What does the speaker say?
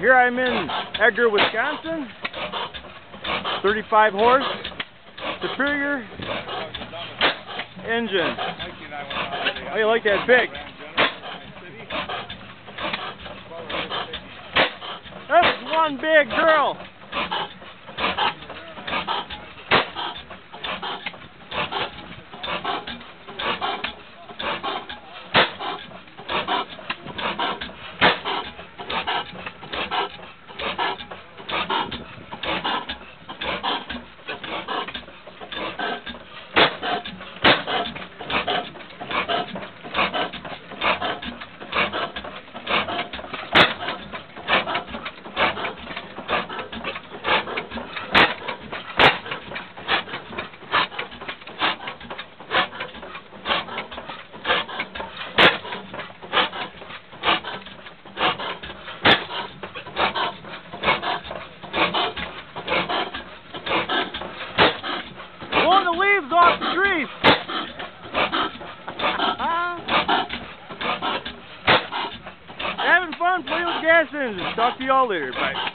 Here I'm in Edgar, Wisconsin. 35 horse Superior engine. Oh, you like that big? That's one big girl. Leaves off the trees. Having fun playing with gas engines. Talk to y'all later. Bye.